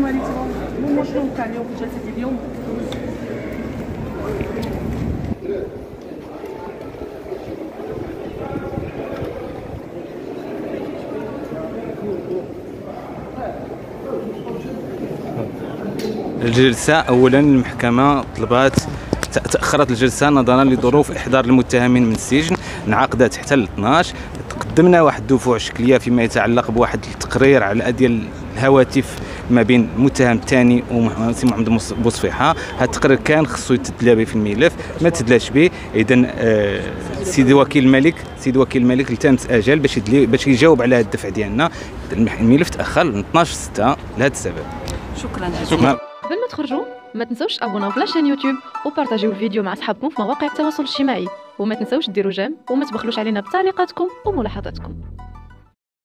مو جلسة اليوم الجلسة أولا المحكمة طلبات تأخرت الجلسة نظرا لظروف إحضار المتهمين من السجن انعقدت حتى ال 12 قدمنا واحد الدفوع شكلية فيما يتعلق بواحد التقرير على ديال الهواتف ما بين المتهم الثاني وسي محمد بوصفيحة. هذا التقرير كان خصو يتدلى به في الملف ما تدلاش به. اذا آه سيدي وكيل الملك سيدي وكيل الملك التمس أجل باش باش يجاوب على هذا الدفع ديالنا. الملف تأخر من 12 6 لهذا السبب. شكرا جزيلا. قبل ما تخرجوا ما تنسوش ابوناو في لاشين يوتيوب وبارطاجيو la vidéo مع أصحابكم في مواقع التواصل الاجتماعي. وما تنسوش ديروا j'aime وما تبخلوش علينا بتعليقاتكم وملاحظاتكم.